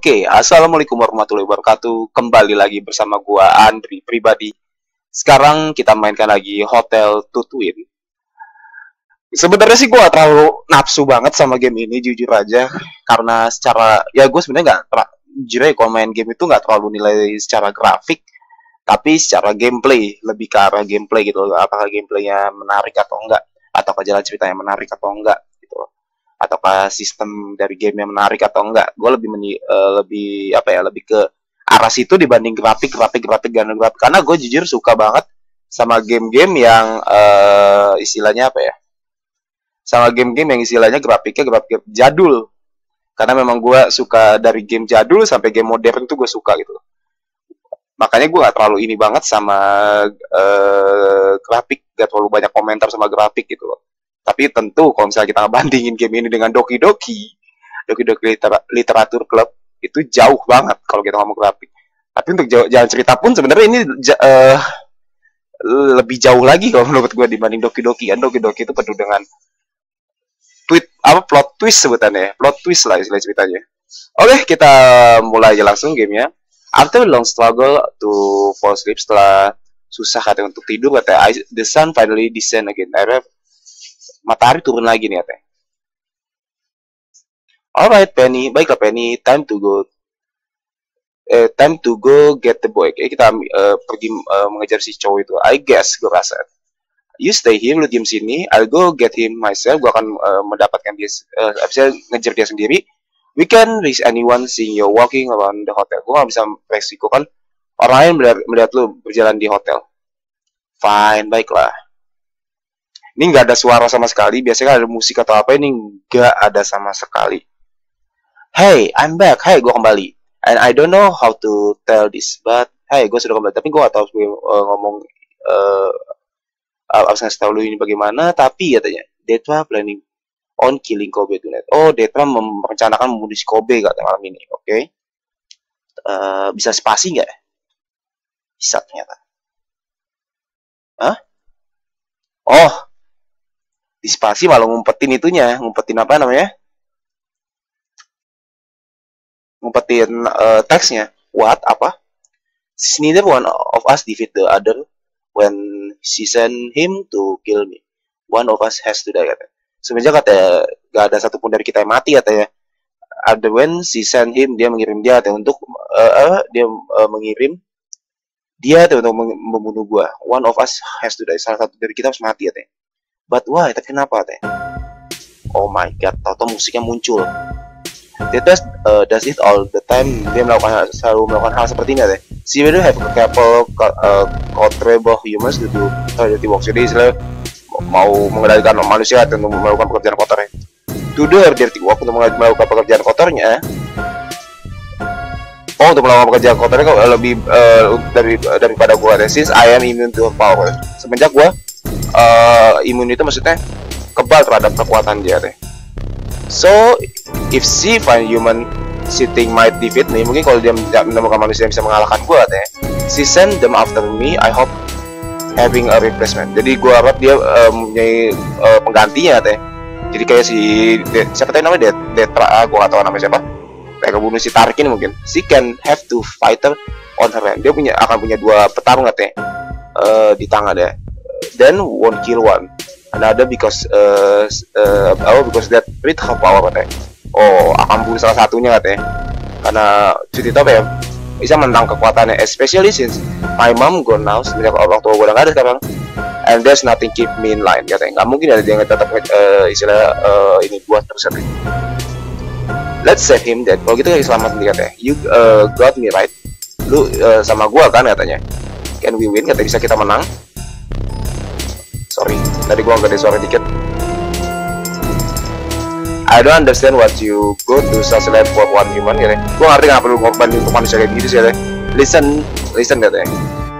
Oke, assalamualaikum warahmatullahi wabarakatuh. Kembali lagi bersama gua Andri pribadi. Sekarang kita mainkan lagi Hotel Tutuin. Sebenarnya sih gua terlalu nafsu banget sama game ini jujur aja karena secara ya gue sebenarnya nggak jujur aja kalau main game itu nggak terlalu nilai secara grafik tapi secara gameplay lebih ke arah gameplay gitu apakah gameplaynya menarik atau enggak atau jalan ceritanya menarik atau enggak ataukah sistem dari game yang menarik atau enggak. Gue lebih meni, uh, lebih apa ya lebih ke arah situ dibanding grafik grafik grafik dan grafik. Karena gue jujur suka banget sama game-game yang uh, istilahnya apa ya sama game-game yang istilahnya grafiknya grafik jadul. Karena memang gue suka dari game jadul sampai game modern tuh gue suka gitu makanya gue gak terlalu ini banget sama uh, grafik gak terlalu banyak komentar sama grafik gitu loh tapi tentu kalau misalnya kita bandingin game ini dengan Doki Doki, Doki Doki Liter Literatur Club itu jauh banget kalau kita ngomong grafik. Tapi untuk jalan cerita pun sebenarnya ini uh, lebih jauh lagi kalau menurut gue dibanding Doki Doki. Kan Doki Doki itu penuh dengan tweet apa plot twist sebutannya, plot twist lah istilah ceritanya. Oke, kita mulai aja langsung gamenya. After long struggle to fall asleep setelah susah katanya untuk tidur katanya the sun finally descend again. I matahari turun lagi nih katanya. Alright Penny, baiklah Penny, time to go. Eh, time to go get the boy. Oke, kita uh, pergi uh, mengejar si cowok itu. I guess gue rasa. You stay here, lu diem sini. I'll go get him myself. Gue akan uh, mendapatkan dia. Uh, bisa ngejar dia sendiri. We can risk anyone seeing you walking around the hotel. Gue gak bisa resiko kan orang lain melihat, melihat lu berjalan di hotel. Fine, baiklah ini nggak ada suara sama sekali. Biasanya ada musik atau apa ini nggak ada sama sekali. Hey I'm back. Hey gue kembali. And I don't know how to tell this but hey gue sudah kembali. Tapi gue gak tahu uh, ngomong uh, apa ngasih tahu lu ini bagaimana. Tapi katanya Detra planning on killing Kobe tonight. Oh Detra merencanakan membunuh si Kobe kata malam ini oke? Okay? uh, bisa spasi nggak? Bisa ternyata. Hah? Oh, di spasi malah ngumpetin itunya ngumpetin apa namanya? Ngumpetin uh, teksnya. What apa? Since neither one of us defeat the other when she send him to kill me. One of us has to die kata sebenarnya kata gak ada satupun dari kita yang mati katanya. Ada when she send him dia mengirim dia atau untuk uh, uh, dia uh, mengirim dia atau untuk membunuh gua. One of us has to die. Salah satu dari kita harus mati katanya But why? Tapi kenapa teh? Oh my god, tahu musiknya muncul. Dia does, uh, does it all the time. Dia melakukan selalu melakukan hal seperti ini teh. She will have a couple uh, contribute humans to do dirty work. Jadi mau mengendalikan manusia atau melakukan pekerjaan kotornya. To do her dirty work untuk melakukan pekerjaan kotornya. Oh untuk melakukan pekerjaan kotornya kok lebih uh, dari daripada gua. Since I am immune to power. Semenjak gua uh, imun itu maksudnya kebal terhadap kekuatan dia deh. So if she find human sitting might defeat me, mungkin kalau dia menemukan manusia yang bisa mengalahkan gua deh. She send them after me. I hope having a replacement. Jadi gua harap dia uh, mempunyai uh, penggantinya teh. Jadi kayak si De, siapa tahu namanya Detra, ah, gua gak tahu namanya siapa. Kayak bunuh si Tarkin mungkin. She can have two fighter on her hand. Dia punya akan punya dua petarung teh uh, di tangan deh then won't kill one. Another because uh, uh, oh because that read have power katanya. Oh akan bunuh salah satunya katanya. Karena cuti apa ya bisa menang kekuatannya especially since my mom gone now semenjak orang tua gue udah gak ada sekarang. And there's nothing keep me in line katanya. Nggak mungkin ada yang tetap uh, istilah uh, ini buat terus katanya let's save him dead. Kalau gitu ya selamat nih katanya. You uh, got me right. Lu uh, sama gua kan katanya. Can we win? Katanya bisa kita menang tadi gua ada suara dikit. I don't understand what you go to such a for one human ya gua ngerti nggak perlu ngorban untuk manusia kayak gitu sih ya listen listen katanya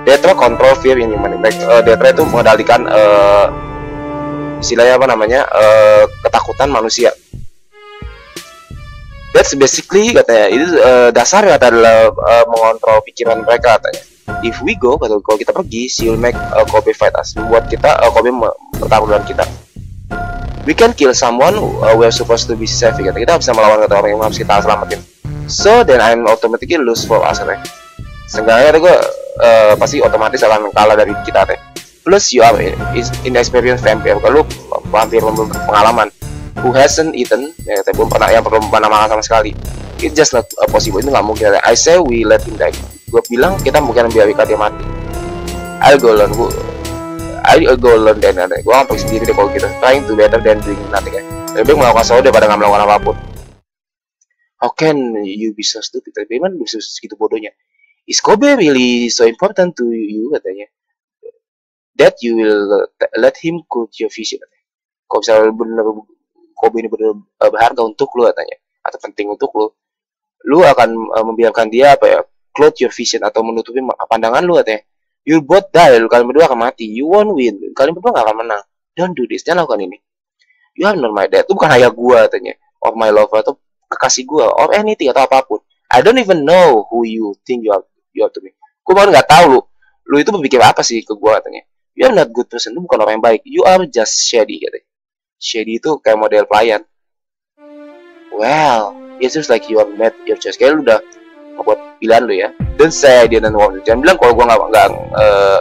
Detra control fear in human like, uh, Detra itu mengendalikan uh, istilahnya apa namanya uh, ketakutan manusia. That's basically katanya. Itu uh, dasar kata adalah uh, mengontrol pikiran mereka katanya if we go kalau kalau kita pergi she will make uh, Kobe fight us membuat kita uh, Kobe bertarung dengan kita. We can kill someone uh, we are supposed to be safe kita kita bisa melawan kata orang yang harus kita selamatin. So then I'm automatically lose for us teh seenggaknya gue uh, pasti otomatis akan kalah dari kita teh plus you are inexperienced vampire. Kalau vampir pengalaman who hasn't eaten ya teh belum pernah yang belum pernah makan sama sekali it just not uh, possible. Itu nggak mungkin I say we let him die gue bilang kita mungkin biarkan dia mati. I'll go learn gue I'll go learn dan gue ngapain sendiri deh kalau gitu. Trying to better than doing nothing ya. Lebih melakukan sesuatu daripada nggak melakukan apa pun. How can you be so stupid? Tapi mana bisa segitu bodohnya? Is Kobe really so important to you katanya? That you will let him cook your vision kalau misalnya benar Kobe ini benar uh, berharga untuk lu katanya. Atau penting untuk lu. Lu akan uh, membiarkan dia apa ya close your vision atau menutupi pandangan lu katanya. You both die kalian berdua akan mati. You won't win. Kalian berdua gak akan menang. Don't do this. Jangan lakukan ini. You are not my dad. Itu bukan ayah gua katanya. Or my lover atau kekasih gua. Or anything atau apa pun. I don't even know who you think you are you are to me gua bahkan nggak tahu lu. Lu itu berpikir apa sih ke gua katanya. You are not good person. Lu bukan orang yang baik. You are just shady katanya. Shady itu kayak model pelayan. Well it's just like you are made your choice. Kayak lu udah membuat pilihan lu ya. Dan saya dia dan want jangan bilang kalau gua nggak nggak uh,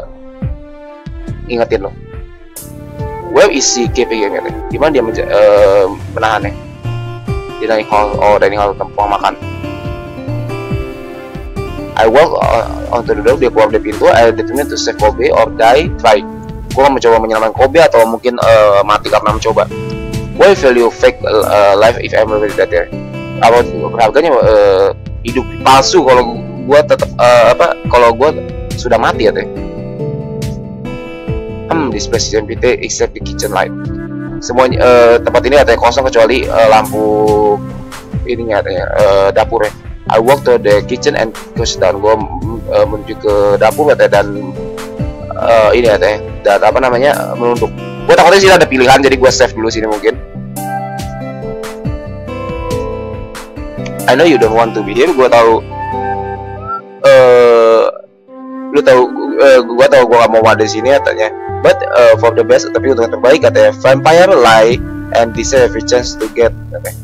ingetin lo where is he keeping it? Gimana dia menja- uh, menahannya? Di dining hall oh dining hall tempat makan. I walk uh, onto the door dia keluar dari pintu I determined to save Kobe or die try. Gue mencoba menyelamatkan Kobe atau mungkin uh, mati karena mencoba. Why value fake uh, life if I'm really dead ya apa berharganya uh, hidup palsu kalau gue tetap uh, apa kalau gue sudah mati ya teh. Hmm this place is empty except the kitchen light. Semuanya uh, tempat ini ada kosong kecuali uh, lampu ininya ada uh, dapur ya I walk to the kitchen and push down. Gue uh, menuju ke dapur ya dan uh, ini ya teh dan apa namanya menunduk. Gue takutnya sih ada pilihan jadi gue save dulu sini mungkin I know you don't want to be here gue tahu uh, lu tahu uh, gue tahu gue gak mau ada di sini katanya. But uh, for the best tapi untuk yang terbaik katanya vampire lie and deserve every chance to get katanya.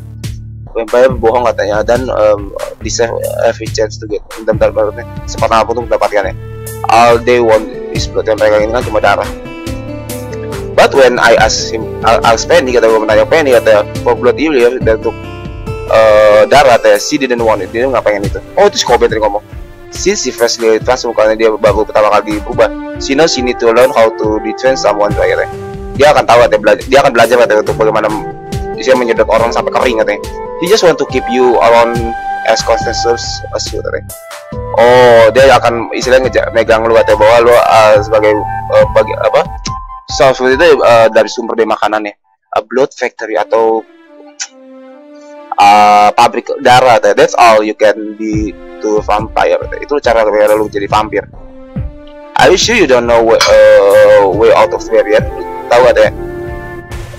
Vampire bohong katanya dan um, deserve every chance to get bentar bentar sempat apa untuk mendapatkannya. All they want is blood yang mereka inginkan cuma darah. But when I ask him I ask Penny kata gue menanya Penny kata for blood you live dan untuk uh, darah katanya she didn't want it dia nggak pengen itu? Oh itu si Kobe tadi ngomong. Since she freshly transfer bukannya dia baru pertama kali berubah. She knows she need to learn how to defend someone katanya dia akan tahu katanya belajar dia akan belajar katanya untuk bagaimana dia menyedot orang sampai kering katanya. He just want to keep you around as constant as you katanya. Oh dia akan istilahnya ngeja, megang lu katanya bahwa lu uh, sebagai uh, bagi apa? So seperti itu uh, dari sumber dari makanannya. A blood factory atau uh, pabrik darah katanya. that's all you can be to vampire. Katanya. itu cara biar lu jadi vampir. Are you you don't know way, uh, way out of barrier? Tahu katanya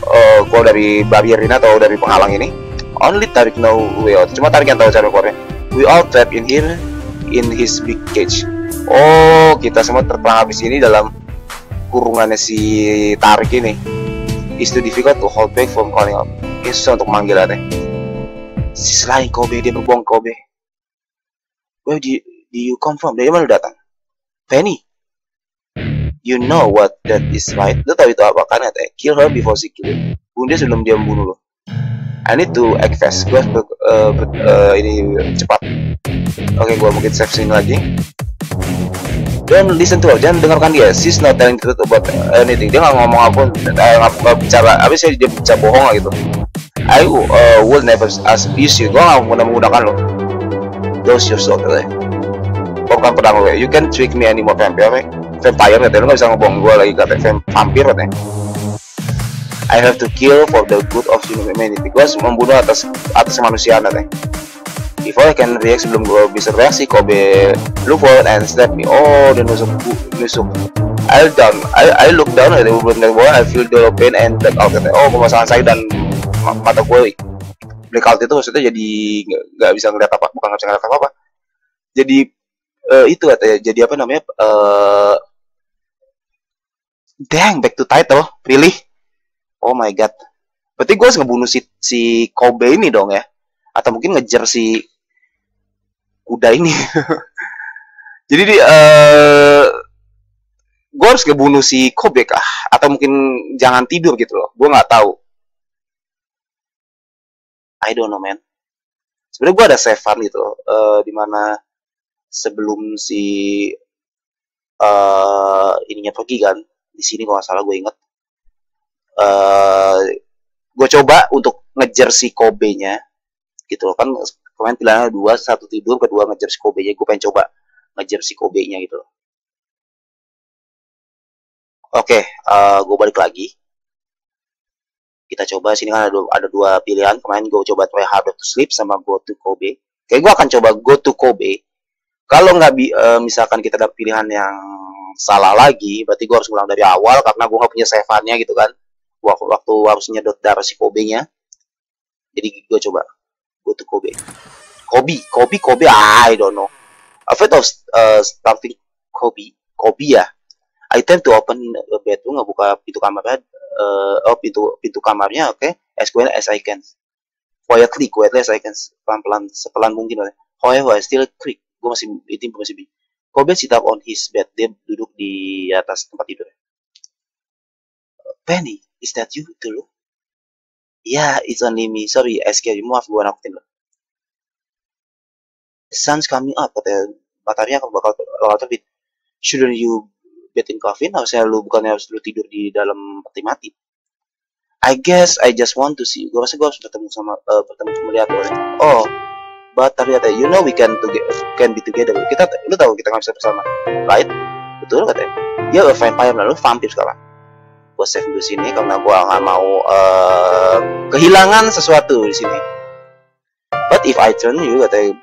uh, gua dari barrier ini atau dari penghalang ini? Only tarik no way out. Cuma tarik yang tahu cara keluarnya. We all trapped in here in his big cage. Oh kita semua terperangkap di sini dalam kurungannya si tarik ini. Is too difficult to hold back from calling out. Susah untuk manggil si selain Kobe dia berbohong Kobe. Where do you, do you come from dari mana lu datang? Penny. You know what that is right? Lu tahu itu apa? Kan katanya kill her before she kill bunuh dia sebelum dia membunuh lo I need to fast. Gue ber, uh, uh, ini cepat. Oke okay, gue mungkin save sini lagi. Don't listen to her. Jangan dengarkan dia. She's not telling truth about anything. Dia nggak ngomong apa nggak bicara. Sih dia bicara bohong lah gitu I uh, will never ask use you gue nggak pernah menggunakan lo those yourself katanya gue bukan pedang lo you can trick me anymore vampire okay? vampire katanya lo nggak bisa ngebohong gue lagi katanya vampir katanya I have to kill for the good of humanity gue membunuh atas atas kemanusiaan katanya Before I can react sebelum gue bisa reaksi Kobe look forward and step me. Oh dia nusuk nusuk. I down I, I look down at the bawah I feel the pain and black out katanya oh pemasangan saya dan mata gue black out itu maksudnya jadi nggak bisa ngeliat apa bukan nggak bisa ngeliat apa apa jadi uh, itu katanya jadi apa namanya uh, dang back to title really oh my god. Berarti gue harus ngebunuh si, si Kobe ini dong ya? Atau mungkin ngejar si kuda ini? Jadi di uh, gue harus ngebunuh si Kobe kah? Atau mungkin jangan tidur gitu loh? Gue nggak tahu I don't know man. Sebenarnya gue ada save gitu loh uh, di mana sebelum si uh, ininya pergi kan di sini kalau nggak salah gue inget uh, gue coba untuk ngejar si Kobe-nya gitu loh. Kan kemarin pilihannya dua satu tidur kedua ngejar si Kobe-nya. Gue pengen coba ngejar si Kobe-nya gitu loh. Oke okay, uh, gue balik lagi kita coba sini kan ada, ada dua pilihan. Kemarin gue coba try hard to sleep sama go to Kobe. Kayak gue akan coba go to Kobe. Kalau nggak uh, misalkan kita ada pilihan yang salah lagi berarti gue harus ulang dari awal karena gue nggak punya save gitu kan. Waktu, waktu harus nyedot darah si Kobe nya jadi gue coba go to Kobe. Kobe Kobe Kobe I don't know. Afraid of uh, starting Kobe Kobe ya. I tend to open bedroom ngebuka pintu kamarnya uh, oh pintu pintu kamarnya oke okay, quiet as I can. Quietly quietly as I can pelan pelan sepelan mungkin oleh. However I still creak gue masih itu masih bi Kobe sit up on his bed dia duduk di atas tempat tidur. Penny is that you dulu yeah it's only me. Sorry I scared you. Maaf gue nakutin lo the sun's coming up katanya matahari akan bakal bakal terbit. Shouldn't you betting coffin harusnya lu bukannya harus lu tidur di dalam peti mati. I guess I just want to see. Gue rasa gue harus bertemu sama uh, bertemu melihat oleh oh but ternyata you know we can to can be together. Kita lu tahu kita nggak bisa bersama right? Betul katanya ya yeah, vampire lalu vampir sekarang. Gue save dulu sini karena gue nggak mau uh, kehilangan sesuatu di sini. But if I turn you katanya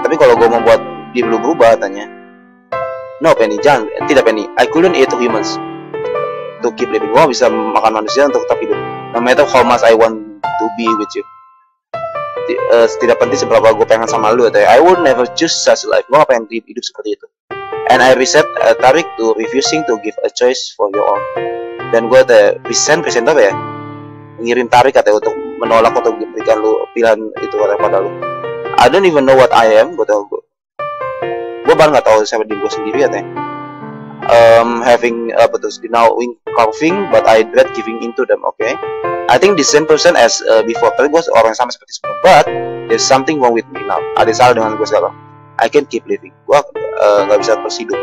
tapi kalau gue mau buat dia belum berubah katanya No Penny, jangan, tidak Penny. I couldn't eat humans to keep living. Gua bisa makan manusia untuk tetap hidup. No matter how much I want to be with you. Uh, tidak penting seberapa gue pengen sama lu atau I would never choose such life. Gue gak pengen hidup seperti itu. And I reset uh, Tarik to refusing to give a choice for your own. Dan gue teh present present apa ya? Ngirim Tarik katanya untuk menolak untuk memberikan lu pilihan itu pada lu. I don't even know what I am. Gue tau gue gue baru nggak tahu siapa diri gue sendiri ya teh. Um, having uh, tuh wing coughing but I dread giving into them okay? I think the same person as uh, before. Tadi gue orang sama seperti sebelum but there's something wrong with me now. Ada salah dengan gue sekarang I can keep living. Gue uh, nggak uh, bisa terus hidup.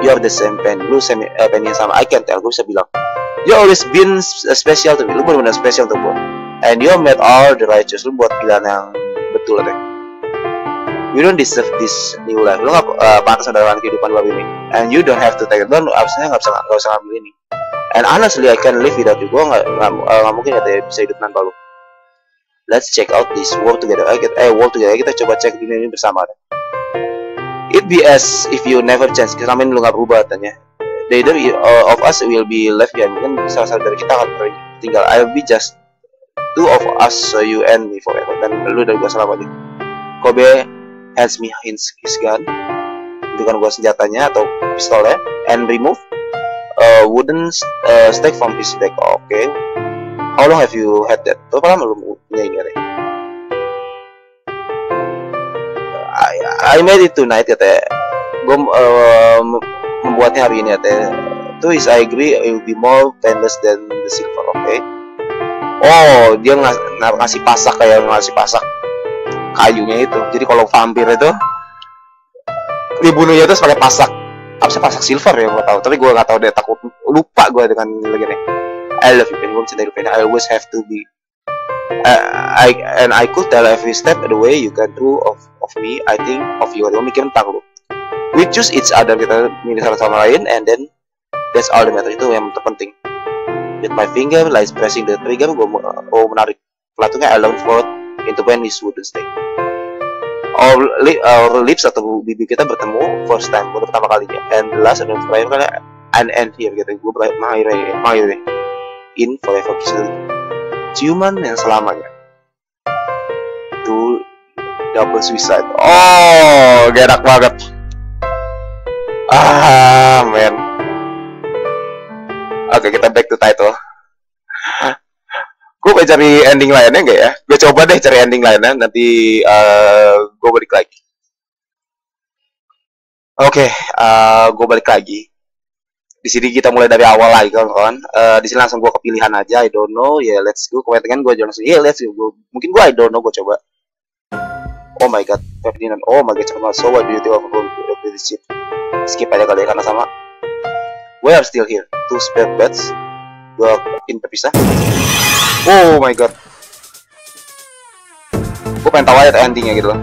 You are the same pen. Lu same uh, pen yang sama. I can tell. Gue bisa bilang you always been special to me. Lu benar-benar special untuk gue and you made all the right choice lu buat pilihan yang betul deh you don't deserve this new life. Lu nggak uh, pantas mendapatkan kehidupan baru ini. And you don't have to take it. Down abisnya nggak bisa nggak usah ngambil ini. And honestly I can live without you. Gue nggak nggak mungkin ya bisa hidup tanpa lu. Let's check out this world together. Ayo kita eh world together. Kita coba cek dunia ini bersama it be as if you never change. Selama ini lu nggak berubah katanya either uh, of us will be left behind. Mungkin salah satu dari kita akan tinggal I'll be just two of us so you and me forever. Dan lu dan gue selama Kobe hands me his, his gun. Tunjukkan gua senjatanya atau pistolnya. And remove a wooden uh, stake from his back. Oke. Okay. how long have you had that? Berapa lama lu punya ini I, I made it tonight katanya gue uh, membuatnya hari ini katanya to is I agree it will be more painless than the silver oke. Okay? oh dia ng ngasih pasak kayak ngasih pasak kayunya itu. Jadi kalau vampir itu dibunuhnya itu sebagai pasak. Apa sih pasak silver ya gue tahu. Tapi gue nggak tahu deh takut lupa gue dengan lagi nih I love you mencintai lu Penny I always have to be. Uh, I and I could tell every step the way you can do of of me I think of you. Gue mikir tentang lu. We choose each other kita milih satu sama lain and then that's all the matter itu yang terpenting. With my finger like pressing the trigger gue mau menarik. Pelatungnya I long for when his wouldn't stay our, li our lips atau bibir kita bertemu first time untuk pertama kalinya. And the last and terakhir kali and end here gitu. Gue mahir mahir in forever kiss. Ciuman yang selamanya. To double suicide. Oh gak enak banget. Ah man. Oke okay, kita back to title gue pengen cari ending lainnya enggak ya? Gue coba deh cari ending lainnya nanti uh, gue balik lagi. Oke okay, uh, gue balik lagi. Di sini kita mulai dari awal lagi kawan-kawan. Uh, di sini langsung gue kepilihan aja I don't know. Ya yeah, let's go. Kemudian gue langsung yeah, let's go. Mungkin gue I don't know gue coba. Oh my god Ferdinand. Oh my god cepat so what do you think of this shit skip. Aja kali ya karena sama. We are still here. Two spare beds gue in terpisah oh my god gue pengen tahu aja endingnya gitu loh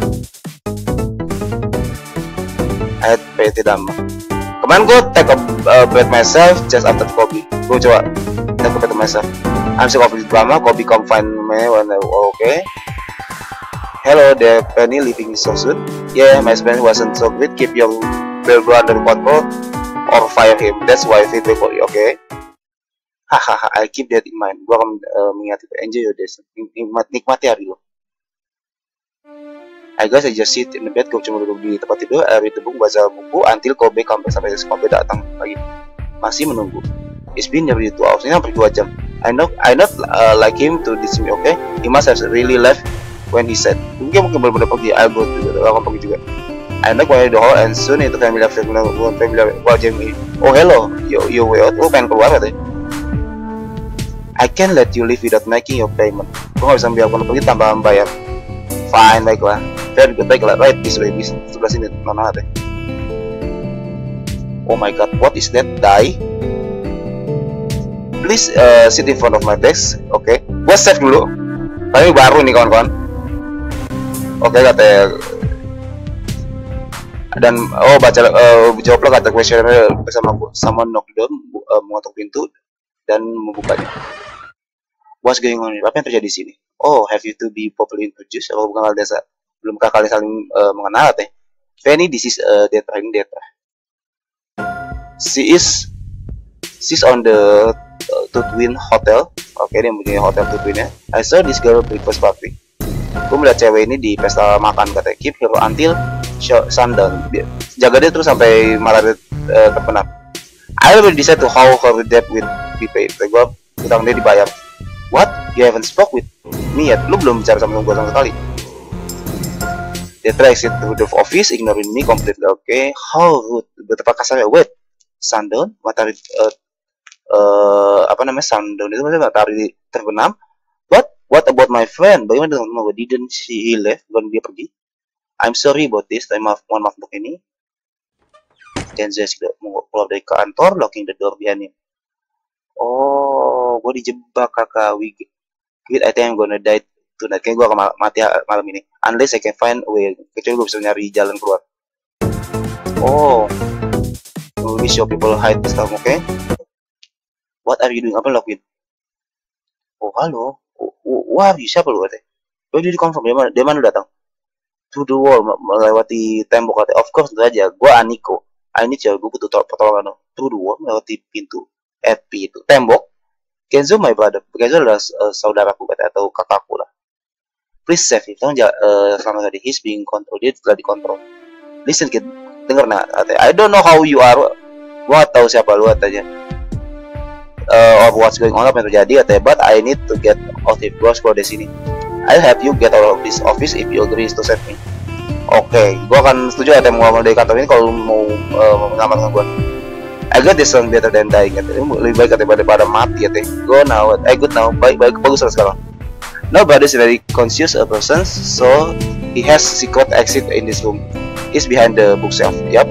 ayat PT Dhamma kemarin gue take a uh, bet myself just after Kobe gue coba take a bet myself I'm of this drama come find me when I, oh, okay Hello there, Penny leaving so soon? Yeah, my friend wasn't so good. Keep your bell under control or fire him. That's why feedback for you, okay? Hahaha, I keep that in mind. Gua akan uh, mengingat itu. Enjoy your days. Nikmat, nikmati hari lo. I guess I just sit in the bed, gue cuma duduk di tempat tidur, I read the book, baca buku, until Kobe comeback sampai Kobe datang lagi. Masih menunggu. It's been nearly two hours, ini hampir dua jam. I know, I not uh, like him to this me, okay? He must have really left when he said. Mungkin mungkin benar-benar pergi, I'll go juga, akan pergi juga. I knock when the door and soon itu family of family wah Jamie. Oh hello, you way out. Oh pengen keluar katanya. I can let you leave without making your payment. Gue gak bisa biarkan pergi tanpa membayar. Fine, baiklah. Very good, baiklah. Right this way, bis sebelah sini. Mana ada? Oh my god, what is that? Die? Please uh, sit in front of my desk. Oke, okay. gue save dulu. Tapi baru nih kawan-kawan. Oke okay, katanya dan oh baca uh, jawablah kata questionnaire bersama sama knock door uh, mengetuk pintu dan membukanya. What's going on? Apa yang terjadi di sini? Oh, have you to be properly introduced? Oh, bukan kalian. Belumkah kalian saling uh, mengenal teh? Fanny, this is uh, data ini data. She is she's on the uh, Tutwin Hotel. Oke, okay, dia punya hotel Tutwin ya. I saw this girl breakfast party. Gue melihat cewek ini di pesta makan katanya. Keep her until sundown jaga dia terus sampai malam uh, terbenam I will decide to how her debt will be paid gue utang dia dibayar what? You haven't spoke with me yet. Lu belum bicara sama gue sama sekali. Dia try exit to the office ignoring me completely. Okay. how rude. Betapa kasarnya. Wait. Sundown? Matahari uh, uh, apa namanya? Sundown itu maksudnya matahari terbenam. What? What about my friend? Bagaimana dengan gue didn't see he left bukan dia pergi? I'm sorry about this. Saya maaf, mohon maaf untuk ini. Kenzo keluar dari kantor, locking the door behind him. Oh, gue dijebak kakak. We, wait, I think I'm gonna die tonight. Kayaknya gue akan mati malam ini. Unless I can find a way. Kecuali gue bisa nyari jalan keluar. Oh, we show people hide this time, okay? What are you doing? Apa lakuin? Oh, halo. Wah, siapa lu katanya? Oh, dia di confirm. Dia mana, dia mana datang? to the wall melewati tembok kata of course tentu aja gue Aniko I need you gue butuh pertolongan to the wall melewati pintu at itu. Tembok Kenzo my brother. Kenzo adalah uh, saudaraku kata atau kakakku lah. Please save him. Tolong uh, selama tadi he's being controlled. Dia telah dikontrol. Listen kid. Denger nah I don't know how you are. Gua tahu siapa lu katanya. Uh, or what's going on apa yang terjadi katanya but I need to get out of gua keluar dari sini. I'll help you get out of this office if you agree to save me. Oke, okay, gue akan setuju ada mau ngomong dari kantor ini kalau mau uh, menyelamatkan gue. I got this one better than dying. Katanya. Lebih baik katanya daripada mati ya teh. Go now, I good now. Baik baik bagus lah sekarang. Nobody is very conscious a person, so he has secret exit in this room. He's behind the bookshelf. Yep.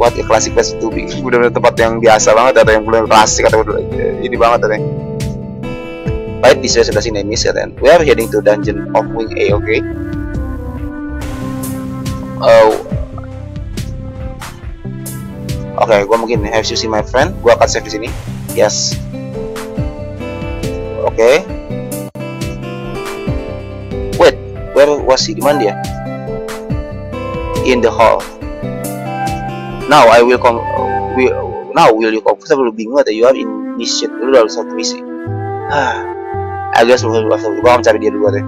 What a classic place to be. Udah tempat yang biasa banget atau yang belum klasik atau ini banget katanya. This is sebelah sini miss dan we are heading to dungeon of wing A, oke? Okay? Oh, Oke, okay, gue mungkin have you seen my friend? Gue akan save di sini. Yes. Oke. Okay. Wait, where was he? Di mana dia? In the hall. Now I will come. Will, now will you comfortable bingung that you are in mission? Lu udah satu misi. Ah, agak sebelum gue akan cari dia dulu deh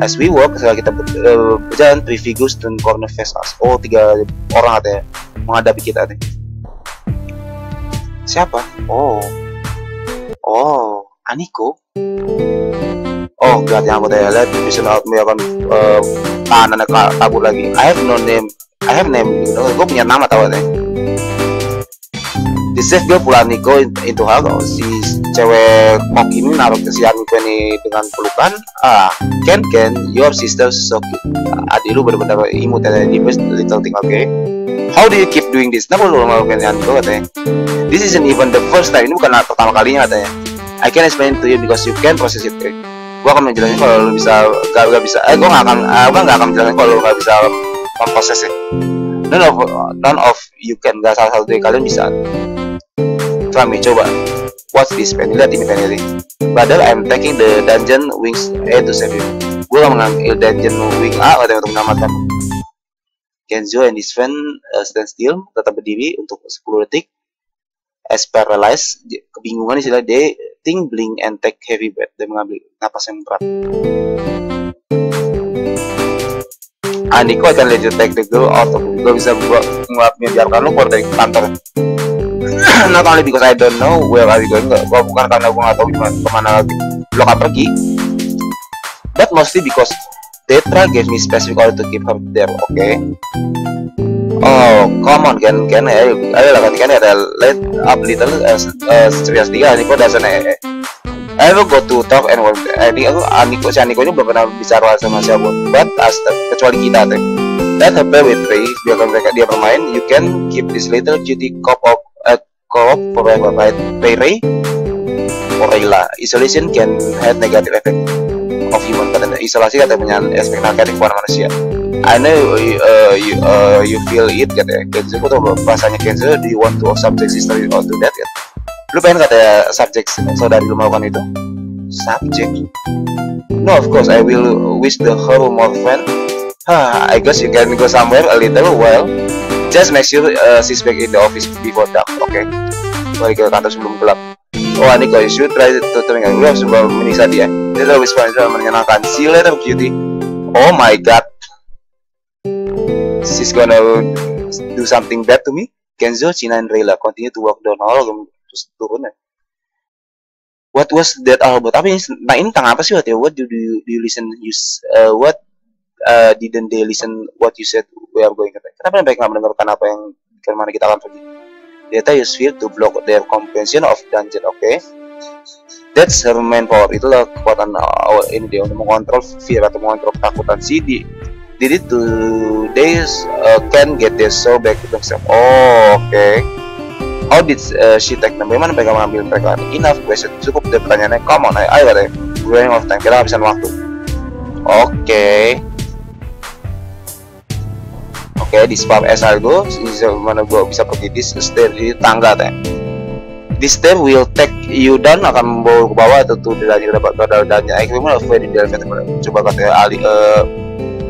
as we walk setelah kita uh, berjalan three figures dan corner face us oh tiga orang katanya menghadapi kita deh siapa? Oh. Oh Aniko? Oh enggak yang aku tanya lihat bisa me akan uh, tahanan kabur lagi. I have no name I have name. You know gue punya nama tau deh di save gue pulang Nico into halo si cewek mok ini naruh ke si Amiko ini dengan pelukan. Ah Ken Ken your sister so cute. Adik lu bener-bener imut ya di little thing oke okay? how do you keep doing this. Kenapa lu melakukan Nico katanya this isn't even the first time. Ini bukan pertama kalinya katanya. I can explain to you because you can process it okay? gue akan menjelaskan kalau lu bisa gak, gak bisa eh gue gak akan uh, gue gak akan menjelaskan kalau lu gak bisa memproses ya none of none of you can gak salah satu dari kalian bisa. Rami coba What's this pen? Lihat ini pen ini. Padahal I'm taking the dungeon wings A to save you Gue gak mengambil dungeon wing A untuk menyelamatkan Kenzo and his friend uh, stand still Tetap berdiri untuk 10 detik. As paralyzed Kebingungan istilah they think blink and take heavy breath. Dan mengambil napas yang berat. Aniko akan let you take the girl out of Gue bisa buat biarkan lu keluar dari kantor. Not only because I don't know where are we going gak, gua bukan karena gua nggak tahu gimana ke mana lo akan pergi. But mostly because Tetra gave me specific order to keep her there okay? oh come on kan kan ayo lah kan ada let up little uh, uh, serius dia ini kok dasarnya eh, eh. I will go to talk and work. Ini aku Aniko si Aniko ini belum pernah bicara sama siapa, but as kecuali kita teh. Let her play with Ray, biarkan mereka dia bermain. You can keep this little cutie cup of co-op forever right Ray Orela isolation can have negative effect isolasi katanya efek negatif pada manusia I know uh, you, uh, you feel it katanya Kenzo tuh bahasanya Kenzo do you want to subject sister or to that ya lu pengen katanya subject saudari lu melakukan itu subject no of course I will wish the her more friend huh, I guess you can go somewhere a little while Just make sure uh, she's back in the office before dark. Oke. Okay? Balik ke kantor sebelum gelap. Oh, ini kau should try to. Lu harus menyiksa dia. Dia lebih suka menyenangkan. See you later, cutie. Oh my god. She's gonna do something bad to me. Kenzo, China, and Rayla continue to walk down hall. Terus turun ya. What was that all about? Apa ini? Nah ini tentang apa sih? What, what do you, do you listen? Use uh, what uh, didn't they listen what you said we are going to kenapa mereka nggak mendengarkan apa yang ke mana kita akan pergi data use fear to block their comprehension of dungeon oke okay? That's her main power. Itulah kekuatan awal ini dia untuk mengontrol fear atau mengontrol ketakutan si di did it to they uh, can get their soul back to themselves. Oh oke okay. how did uh, she take them? Bagaimana mereka mengambil mereka? Enough question. Cukup deh pertanyaannya. Come on ayo ayo deh running of time. Kita habisan waktu. Oke okay. oke okay, di spam S algo mana gua bisa pergi? Di stair di tangga teh di stair will take you down akan membawa ke bawah atau tuh dari equipment of very di elevator coba kata Ali uh,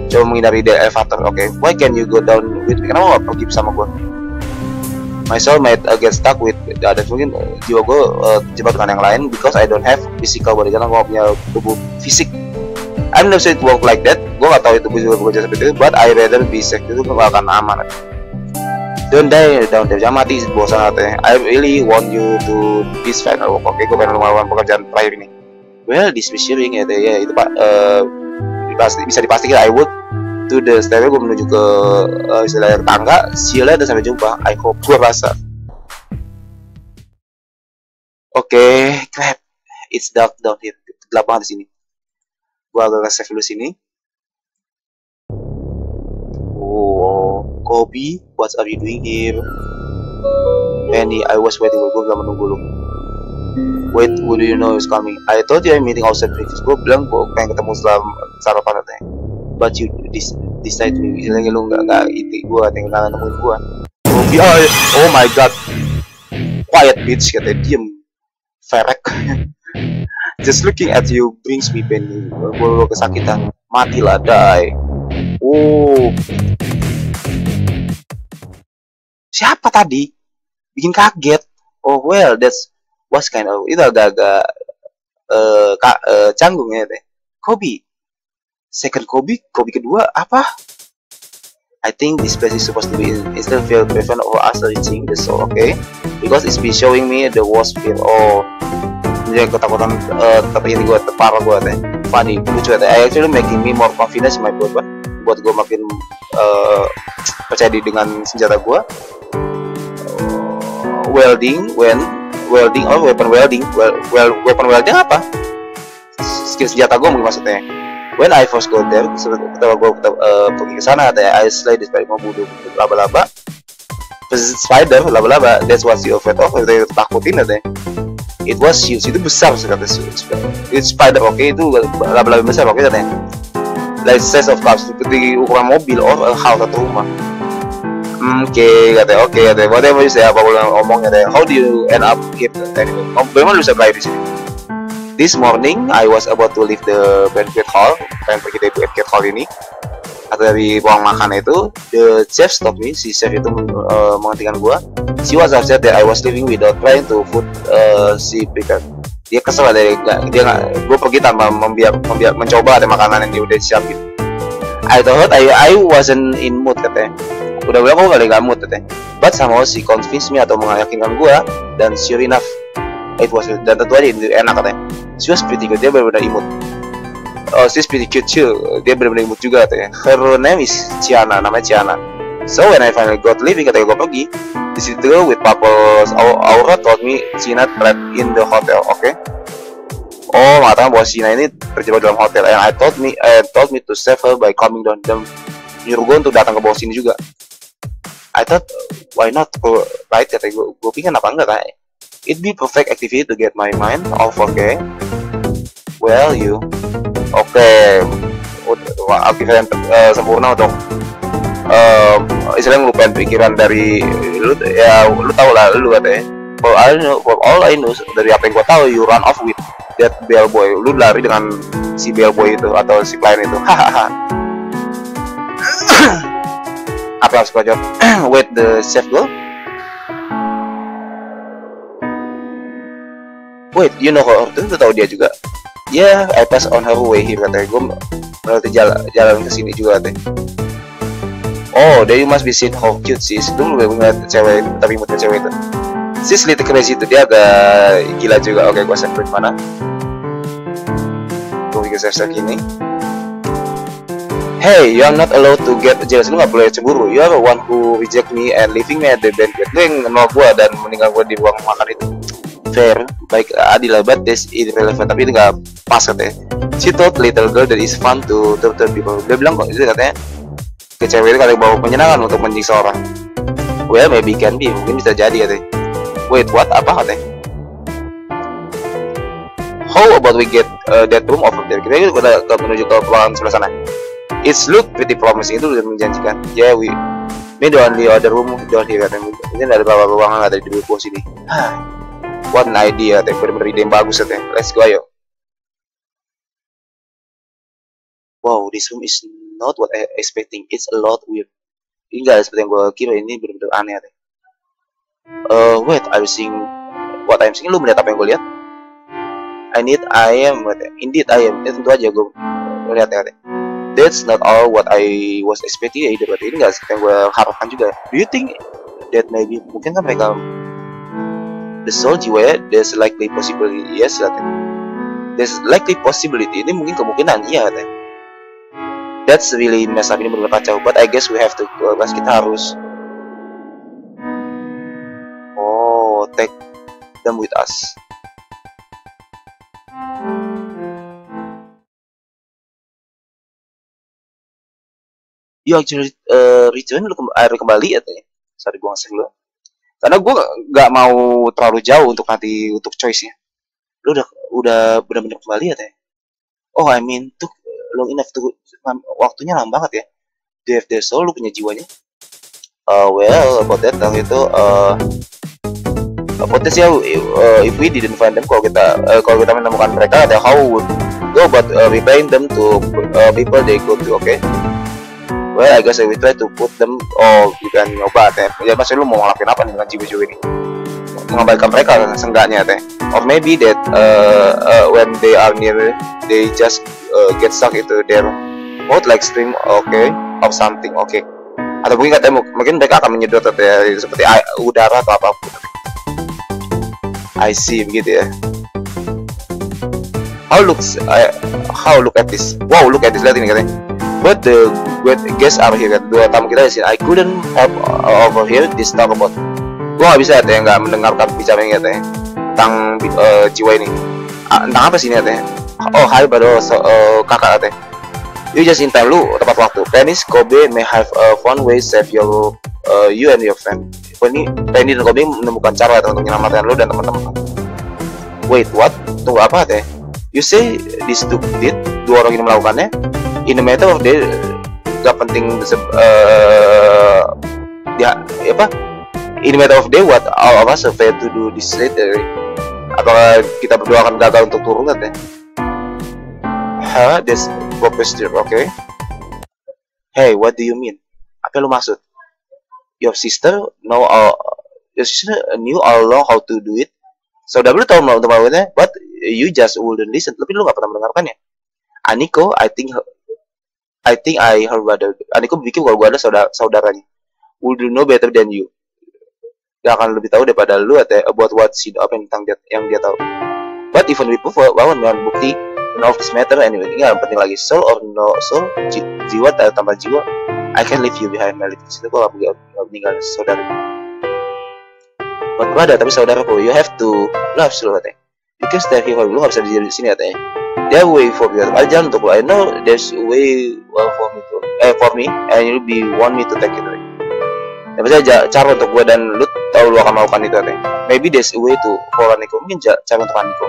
coba menghindari di elevator oke. Okay. why can you go down with me? Kenapa gak pergi bersama gua? My might uh, get stuck with ada mungkin uh, jiwa gue uh, terjebak dengan yang lain because I don't have physical body. Karena gue punya tubuh fisik. I'm not sure it work like that. Gue gak tahu itu bisa bekerja seperti itu but I rather be safe itu gak akan aman don't die don't die. Jangan mati bosan katanya I really want you to this final work oke okay, gue pengen melakukan pekerjaan terakhir ini. Well this is sharing ya ya itu pak. Uh, bisa dipastikan I would to the stairway gue menuju ke uh, istilah tangga. See you later sampai jumpa. I hope gue rasa oke okay, crap. It's dark down here. Gelap banget di sini. Gue agak save dulu sini. Oh Kobe what are you doing here? Penny I was waiting gue gak menunggu lu. Wait who do you know is coming? I told you I'm meeting outside breakfast gue bilang gue pengen ketemu setelah sarapan katanya. But you this decide me istilahnya lu gak, gak itu gue tinggal nemuin gue Kobe oh, oh my god. Quiet bitch katanya. Diem. Ferek. Just looking at you brings me pain. Gue kesakitan. Matilah, die. Oh. Siapa tadi? Bikin kaget. Oh well, that's was kind of itu agak-agak uh, ka, uh, canggung ya deh. Kobe. Second Kobe, Kobe kedua apa? I think this place is supposed to be instead feel prevent or us reaching the soul, okay? Because it's been showing me the worst fear. Oh, jadi ketakutan uh, tapi ini gue terparah gue teh funny lucu teh I actually making me more confident in my buat buat gue makin uh, percaya diri dengan senjata gue welding when welding oh weapon welding. Well, well weapon welding apa? Skill senjata gue mungkin maksudnya. When I first go there ketika gue uh, pergi ke sana ada I slay this mau bunuh laba-laba spider laba-laba that's what you afraid of itu takutin ada it was huge itu besar sekali it's spider oke okay, itu laba-laba besar oke okay, katanya like size of cars seperti ukuran mobil or house atau rumah. Oke okay, katanya oke okay, katanya whatever you say apa boleh ngomong katanya how do you end up here anyway oh, bagaimana lu bisa belajar di sini. This morning I was about to leave the banquet hall pengen pergi dari banquet hall ini. Atau dari ruang makan itu the chef stop me si chef itu uh, menghentikan gua. She was upset that I was leaving without trying to food uh, si picker dia kesel dari gak, dia nggak gue pergi tanpa membiak, membiak mencoba ada makanan yang dia udah siapin I thought I I wasn't in mood katanya. Udah bilang aku kali gak mood katanya. But somehow she convinced me atau meyakinkan gue dan sure enough it was dan tentu aja itu enak katanya. She was pretty good dia benar-benar imut. Oh she's pretty cute too. Dia benar-benar imut juga katanya. Her name is Ciana namanya Ciana so when I finally got leaving katanya gue pergi di situ with Papa's Aura told me Cina slept in the hotel, oke? Okay? Oh, mengatakan bahwa Cina ini terjebak dalam hotel. And I told me, uh, told me to save her by coming down. Dan nyuruh gue untuk datang ke bawah sini juga. I thought, why not? Gue, right, kata gue, gue pikir apa enggak, kan? It be perfect activity to get my mind off, oke? Okay? Well, you, oke, okay. aktivitas yang uh, sempurna untuk uh, istilahnya ngelupain pikiran dari lu ya lu tau lah lu katanya all I know all I know dari apa yang gua tahu you run off with that bellboy. Lu lari dengan si bellboy itu atau si klien itu. Hahaha. Apa yang harus gua jawab? Wait the chef girl wait you know her? Itu tahu dia juga. Yeah I pass on her way here katanya. Gue melewati jalan jalan ke sini juga katanya oh there you must be seen how cute she is dulu gue ngeliat cewek tapi muter cewek itu sis little crazy itu dia agak gila juga oke okay, gue save mana gue bikin save gini Hey, you are not allowed to get jealous. Lu gak boleh cemburu. You are the one who reject me and leaving me at the banquet. Lu yang nolak gue dan meninggal gue di ruang makan itu. Fair, baik adil lah, but this irrelevant. Tapi itu gak pas katanya. She told little girl that it's fun to torture people. Dia bilang kok itu katanya ke cewek itu kali bawa penyenangan untuk menyiksa orang. Well maybe can be. Mungkin bisa jadi katanya. Wait what? Apa katanya? How about we get uh, that room over there? Kita udah ke menuju ke ruangan sebelah sana. It's look pretty promising. Itu udah menjanjikan. Yeah we maybe the only other room down here katanya. Ini ada beberapa ruangan ada di bawah sini. What an idea katanya. Bener-bener ide yang bagus katanya. Let's go ayo. Wow this room is not what I expecting it's a lot weird. Ini gak seperti yang gue kira ini benar-benar aneh deh uh, wait I'm seeing what I'm seeing lu melihat apa yang gue lihat? I need I am indeed I am. Ya, tentu aja gue melihat ya that's not all what I was expecting either berarti ini gak seperti yang gue harapkan juga. Do you think that maybe mungkin kan mereka the soul jiwa ya there's likely possibility yes katanya there's likely possibility ini mungkin kemungkinan iya katanya that's really mess up. Ini benar kacau. But I guess we have to uh, kita harus oh take them with us. You actually uh, return lu kembali, air kembali ya tanya sorry gue ngasih lu karena gue nggak mau terlalu jauh untuk nanti untuk choice nya lu udah udah benar-benar kembali ya tanya oh I mean tuh long enough tuh. Waktunya lama banget ya. You have the soul lu punya jiwanya? Uh, well about that tentang itu uh, potensial uh, if we didn't find them kalau kita uh, kalau kita menemukan mereka ada how would go but uh, repaying them to uh, people they go to okay? Well I guess I will try to put them oh you can nyoba teh. Ya maksudnya lu mau ngelakuin apa nih dengan jiwa-jiwa ini? Mengabaikan mereka seenggaknya teh. Or maybe that uh, uh, when they are near they just uh, get stuck into their mode like stream oke okay, of something oke okay. atau mungkin katanya mungkin mereka akan menyedot ya, seperti udara atau apa pun I see begitu ya. How looks uh, how look at this? Wow look at this lihat ini katanya. But the great guests are here dua tamu kita di sini. I couldn't help over here this talk about. Gue gak bisa ya nggak mendengarkan bicaranya ya tentang uh, jiwa ini. Uh, tentang apa sih ini ya oh hai baru so, uh, kakak teh. You just in lu tepat waktu. Penis Kobe may have a fun way save your uh, you and your friend. Ini? Penny dan Kobe menemukan cara untuk menyelamatkan lu dan teman-teman. Wait what? Tunggu apa teh? You say this did dua orang ini melakukannya. In the matter of day gak penting uh, ya apa? In the matter of day what all of us fail to do this later? Apakah kita berdua akan gagal untuk turun ya Huh? This professor, okay? Hey, what do you mean? Apa lu maksud? Your sister know all, your sister knew all along how to do it. Saudara lu tahu untuk melakukannya, but you just wouldn't listen. Tapi lu gak pernah mendengarkannya. Aniko, I think I think I heard brother. Aniko berpikir kalau gue ada saudara saudaranya. Would you know better than you? Gak akan lebih tahu daripada lu atau about what she apa yang tentang dia, yang dia tahu. But even we bangun dengan bukti no this matter. Anyway ini yang penting lagi. Soul or no soul? Ji jiwa tambah jiwa? I can leave you behind my little sister. Gue gak, gak meninggal saudara. Buat ada tapi saudaraku you have to love slow katanya. You can stay here lu gak bisa di sini katanya. There way for you. Ada jalan untuk I know there's way well for me to eh for me and you be want me to take it away. Ya maksudnya cara untuk gue dan lu tahu lu akan melakukan itu katanya. Maybe there's a way to for Aniko mungkin cara untuk Aniko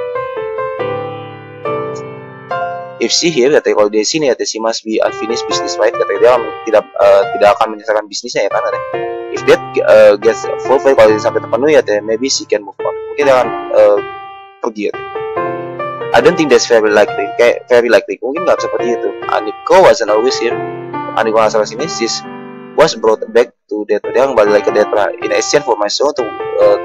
if she here katanya kalau di sini katanya she must be unfinished business right katanya dia tidak uh, tidak akan menyelesaikan bisnisnya ya kan katanya if that uh, gets fulfilled kalau dia sampai terpenuhi katanya maybe she can move on. Mungkin dia akan uh, pergi katanya I don't think that's very likely kayak very likely. Mungkin nggak seperti itu. Aniko wasn't always here. Aniko nggak salah sini. Sis was brought back to that dia kembali lagi ke that in exchange for my soul untuk uh,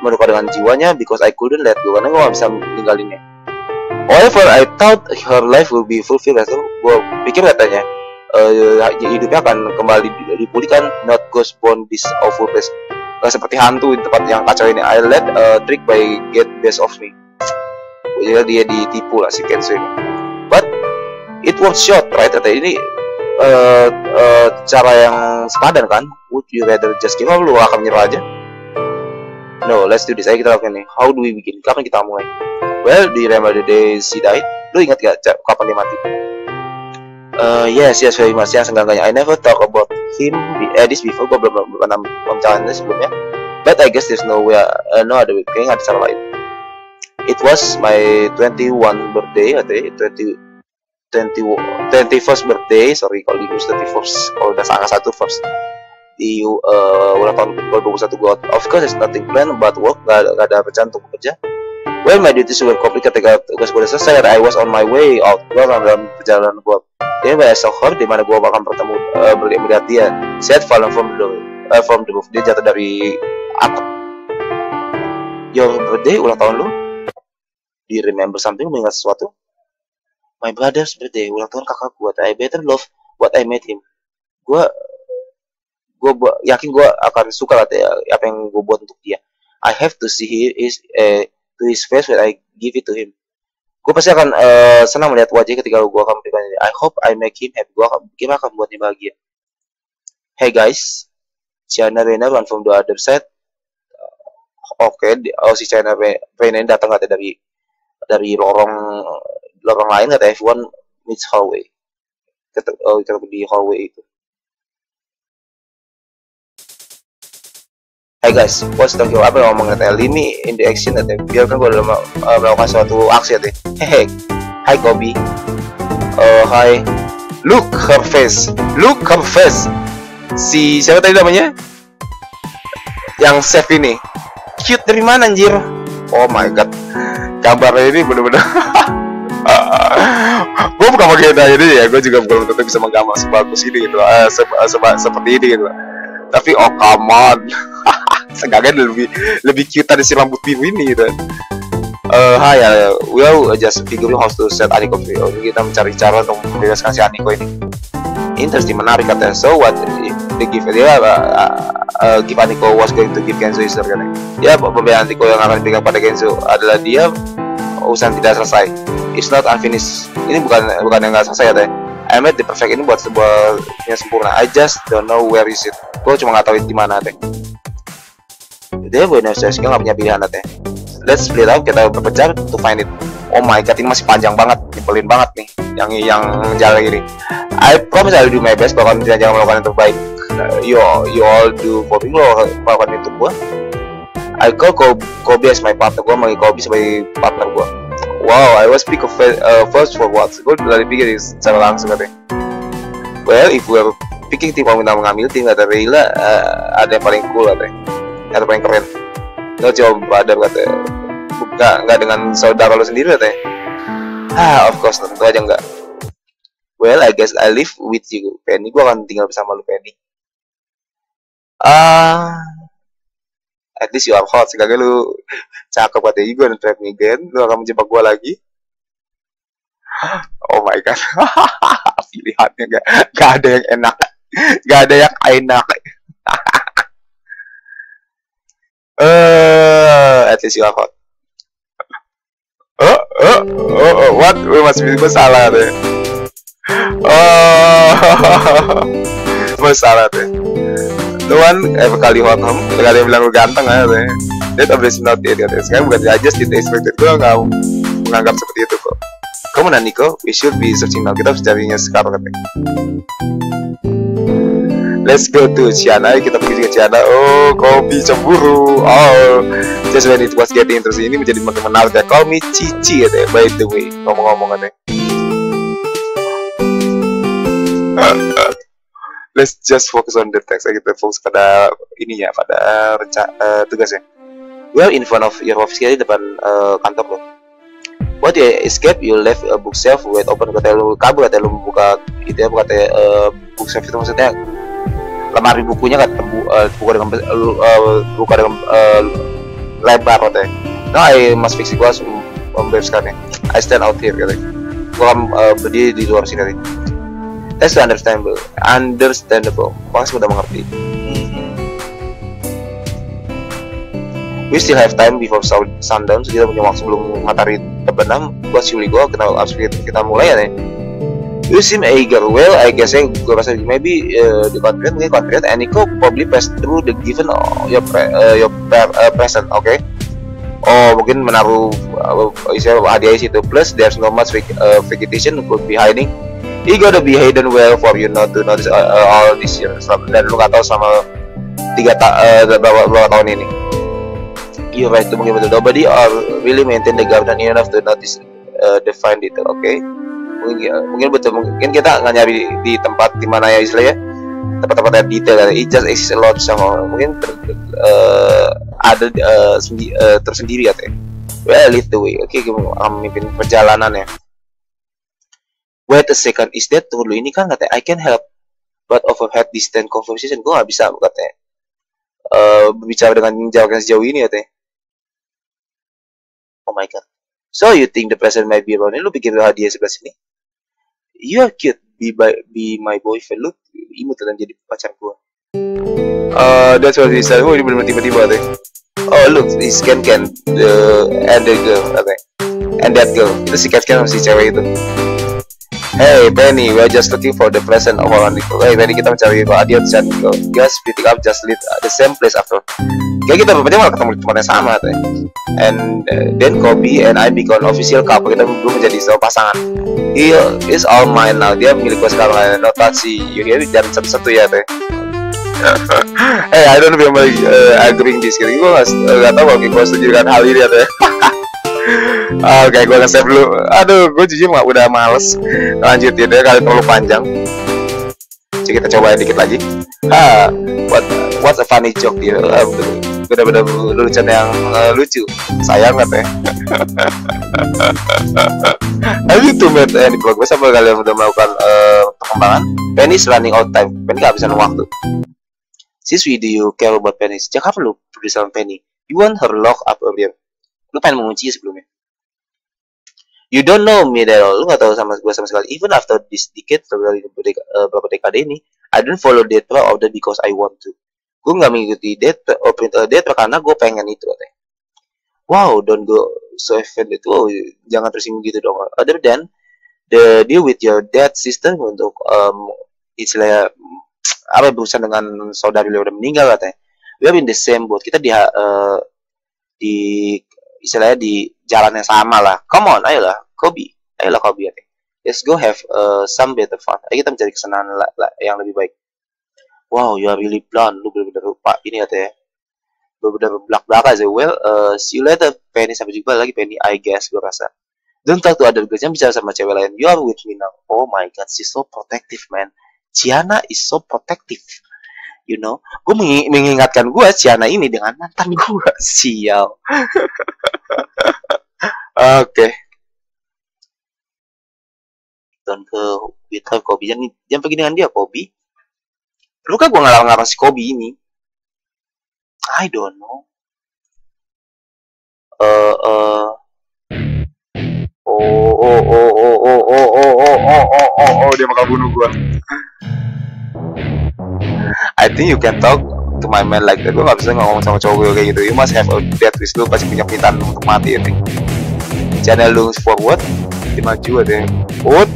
dengan jiwanya because I couldn't let go. Karena gue gak bisa meninggalinnya However, I thought her life will be fulfilled. So, gue pikir katanya uh, hidupnya akan kembali dipulihkan, not ghost born this awful place. Uh, seperti hantu di tempat yang kacau ini. I let a trick by get best of me. Jadi dia ditipu lah si Kenzo ini. But it was short, right? Kata ini uh, uh, cara yang sepadan kan? Would you rather just give up? Lu akan menyerah aja? No, let's do this. Ayo kita lakukan nih. How do we begin? Kapan kita mulai? Well, you remember the day she died? Lu ingat gak kapan dia mati? Uh, yes, yes, very much. Yang seenggaknya, I never talk about him di eh, this before. Gue belum pernah membicarakannya sebelumnya. But I guess there's no way, uh, no other way. Kayaknya ada cara lain. It was my 21 birthday, katanya 20 20 21st birthday. Sorry kalau di Inggris 31st. Kalau udah angka satu first di uh, ulang tahun 2021 gue. Of course, there's nothing planned but work. Gak, gak ada rencana untuk bekerja When my duties were complete ketika tugas gue selesai, I was on my way out. Gue dalam perjalanan gue. Then when I saw her, di mana gue bakal bertemu uh, melihat dia. Had fallen from the uh, from the roof. Dia jatuh dari atap. Your birthday, ulang tahun lu? Do you remember something? Mengingat sesuatu? My brother's birthday, ulang tahun kakak gue. I better love what I made him. Gue gue yakin gue akan suka lah ya, apa yang gue buat untuk dia. I have to see his uh, to his face when I give it to him. Gue pasti akan uh, senang melihat wajah ketika gue akan berikan ini. I hope I make him happy. Gue akan, gue akan buatnya bahagia. Hey guys, China Reina run from the other side. Uh, Oke, okay, oh si China Reina datang katanya dari dari lorong lorong lain kata everyone meets hallway. Ketemu, oh, ketemu di hallway itu. Hai guys, what's talking apa yang ngomong Lini in the action katanya biarkan gue dalam uh, melakukan suatu aksi katanya Hehe, Hai Kobi uh, Hai. Look her face Look her face Si siapa tadi namanya? Yang chef ini. Cute dari mana anjir? Oh my god. Kabarnya ini bener-bener gue bukan pakai ini ya. Gue juga belum tentu bisa menggambar sebagus ini gitu. Uh, se se seperti ini gitu tapi oh come on. Seenggaknya lebih lebih cute dari si rambut biru ini gitu. Uh, hai uh, will just figuring how to set Aniko free. Oh, kita mencari cara untuk membebaskan si Aniko ini. Interesting menarik katanya. So what the give dia uh, uh, give Aniko was going to give Kenzo is kan ya pemberian Aniko yang akan diberikan pada Kenzo adalah dia urusan tidak selesai. It's not unfinished. Ini bukan bukan yang nggak selesai ya I made the perfect ini buat sebuah yang sempurna. I just don't know where is it. Gue cuma nggak tahu di mana teh. Dia gue nggak punya pilihan teh. Let's split up kita berpencar to find it. Oh my god ini masih panjang banget nyebelin banget nih yang yang jalan ini. I promise I'll do my best bahkan tidak jangan melakukan yang terbaik. Uh, you, you all do for me lo melakukan itu gue I call Kobe as my partner gue manggil Kobe sebagai partner gue wow I was pick of uh, first for what? Gue dari pikir secara langsung katanya. Well if we are picking tim minta mengambil tim kata Reila uh, ada yang paling cool katanya atau paling keren. Lo coba ada katanya nggak nggak dengan saudara lo sendiri katanya ah of course tentu aja enggak. Well I guess I live with you Penny. Gue akan tinggal bersama lu Penny. Ah uh, at least you are hot. Sekali lu cakep katanya. You gonna trap me again? Lu akan menjebak gue lagi? Oh my god. Pilihannya gak, gak ada yang enak. Gak ada yang enak. Eh uh, at least you are hot. Oh oh oh, oh what? Gue masih gue salah deh. Oh. Gue salah deh tuan eh kali hot home kali yang bilang lu ganteng aja deh dia tak boleh not it katanya sekarang bukan aja sih expected gue nggak menganggap seperti itu kok kamu dan Nico we should be searching now kita harus carinya sekarang katanya Let's go to Ciana. Kita pergi ke Ciana. Oh, kopi cemburu. Oh, just when it was getting terus ini menjadi makin menarik ya. Call me Cici ya, by the way. Ngomong-ngomong katanya. Let's just focus on the text. Kita fokus pada ini ya, pada renca uh, tugasnya. Well, in front of your office di depan uh, kantor lo. What you escape, you left a bookshelf with open katanya lu kabur katanya lu buka itu ya, katanya uh, bookshelf itu maksudnya lemari bukunya kan bu, uh, buka dengan uh, buka dengan uh, lebar katanya no I must fix it gua harus membereskannya I stand out here katanya gua uh, berdiri di luar sini katanya that's understandable. Understandable. Gua sudah mengerti. We still have time before sundown so kita punya waktu sebelum matahari terbenam. Buat Yuli gua kita harus kita mulai ya nih you seem eager. Well I guess saya gue rasa maybe uh, the confident mungkin confident and Nico probably pass through the given uh, your pre, uh, your pre, uh, present oke okay? oh mungkin menaruh uh, istilah hadiah situ. Plus there's no much uh, vegetation could be hiding he gotta be hidden well for you not to notice uh, uh, all this year. Dan lu gak tahu sama tiga ta uh, berapa, berapa tahun ini. You right itu mungkin betul nobody or really maintain the garden enough to notice uh, fine detail oke okay? mungkin mungkin betul mungkin kita nggak nyari di tempat di mana ya istilahnya. Tempat-tempat yang detail ya it just exists a lot sama mungkin ter, uh, ada uh, sendi, uh, tersendiri ya teh well lead the way. Oke okay, akan memimpin perjalanan ya wait a second is that tunggu ini kan katanya I can help but overhead distant conversation gue nggak bisa katanya. Uh, berbicara dengan jarak yang sejauh ini ya teh oh my god. So you think the present might be wrong lu pikir hadiah sebelah sini? You are cute. Be by, be my boyfriend. Lu imut dan jadi pacar gua. Uh, that's what he said. Oh ini benar tiba-tiba deh oh look this Ken Ken the and the girl okay. and that girl. Itu si Ken Ken si cewek itu Hey Penny, we're just looking for the present of our Nico. Hey Penny, kita mencari Pak Adion dan Nico. Just picking up just lead the same place after. Kayak kita berarti malah ketemu di tempat yang sama tuh. And uh, then Kobe and I become official couple. Kita belum menjadi sebuah pasangan. He is all mine now. Dia milik gue sekarang. Notasi Yuri dan satu-satu ya teh. hey, I don't I'm uh, agreeing this. Gue nggak tahu kalau gue setuju dengan hal ini ya teh. Oke, okay, gue nge-save dulu. Aduh, gue jujur nggak udah males. Lanjut ya, kali terlalu panjang. Jadi kita coba dikit lagi. Ah, what what's a funny joke dia? Uh, bener-bener lucu yang uh, lucu. Sayang katanya. You two met any progress apa kalian udah melakukan uh, perkembangan? Penny running out time. Penny bisa waktu. We do you care about Penny? Sejak kapan lu peduli sama Penny? You want her lock up earlier? Lu pengen mengunci sebelumnya? You don't know me at all lu gak tahu sama gue sama sekali. Even after this decade beberapa dekade ini I don't follow that that because I want to. Gue nggak mengikuti date or print a date karena gue pengen itu katanya. Wow don't go so offended wow jangan tersinggung gitu dong. Other than the deal with your dad sister untuk um, istilahnya apa berurusan dengan saudari yang udah meninggal katanya. We are in the same boat kita di uh, di istilahnya di jalan yang sama lah come on ayolah Kobe ayolah Kobe ya let's go have uh, some better fun ayo kita mencari kesenangan yang lebih baik wow you are really blonde lu bener-bener lupa ini katanya bener-bener belak belak aja well uh, see you later Penny sampai jumpa lagi Penny I guess gue rasa Don't talk to other girls. Jangan bicara sama cewek lain. You are with me now. Oh my god, she's so protective, man. Ciana is so protective. You know, gue mengingatkan gue Ciana ini dengan mantan gue. Sial. Oke. okay. Dan ke her Kobe. Jangan, jangan pergi dengan dia, Kobe. Lu kan gue ngarang-ngarang si Kobe ini. I don't know. Eh, uh, uh, oh oh oh oh oh oh oh oh oh oh oh oh dia bakal bunuh gua I think you can talk to my man like that gue gak bisa ngomong sama cowok gue kayak gitu. You must have a death wish lu pasti punya permintaan untuk mati ini channel lu forward dia maju ada What?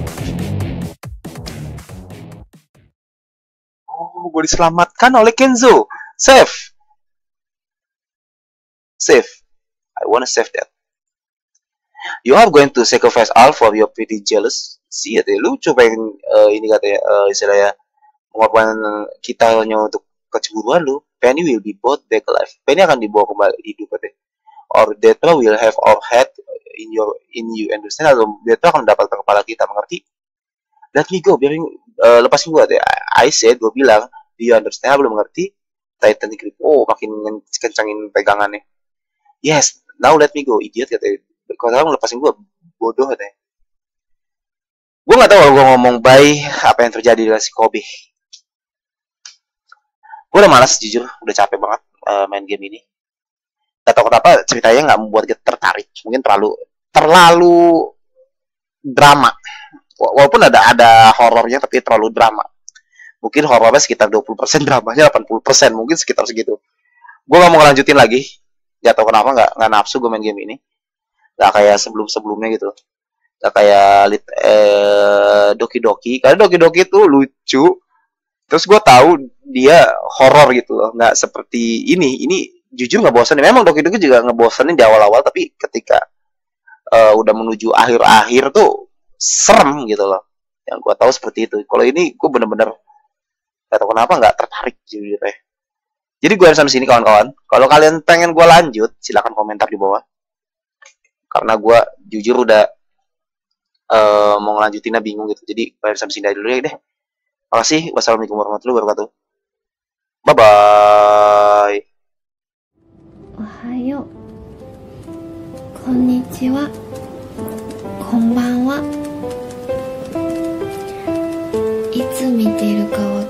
oh gue diselamatkan oleh Kenzo. Save. Save. I wanna save that. You are going to sacrifice all for your pretty jealous. Sih ya lu coba yang uh, ini katanya uh, istilahnya mengorbankan kita untuk kecemburuan lu Penny will be brought back alive. Penny akan dibawa kembali hidup katanya or Detra will have our head in your in you understand? Atau Detra akan mendapatkan kepala kita mengerti? Let me go biarin uh, lepasin gua deh I said gua bilang do you understand? Belum mengerti. Titan grip oh makin kencangin pegangannya. Yes now let me go idiot katanya. Kalau lepasin gue bodoh deh gue nggak tahu kalau gue ngomong baik apa yang terjadi dengan si Kobe gue udah malas jujur. Udah capek banget uh, main game ini. Gak tau kenapa ceritanya nggak membuat gue tertarik. Mungkin terlalu terlalu drama. Walaupun ada ada horornya tapi terlalu drama. Mungkin horornya sekitar 20% dramanya 80% mungkin sekitar segitu. Gue gak mau ngelanjutin lagi. Gak tau kenapa nggak nggak nafsu gue main game ini. Nggak kayak sebelum sebelumnya gitu. Nggak kayak lit eh, doki doki. Karena doki doki itu lucu terus gue tahu dia horor gitu loh nggak seperti ini. Ini jujur nggak bosan memang doki doki juga ngebosenin di awal awal tapi ketika uh, udah menuju akhir akhir tuh serem gitu loh. Yang gue tahu seperti itu. Kalau ini gue bener-bener gak tahu kenapa nggak tertarik jujur ya jadi gue sampai sini kawan-kawan. Kalau kalian pengen gue lanjut silahkan komentar di bawah. Karena gue jujur udah uh, mau ngelanjutinnya bingung gitu. Jadi bayar sampai sini dulu ya deh makasih wassalamualaikum warahmatullahi wabarakatuh bye bye おはようこんにちはこんばんはいつ見てるかわ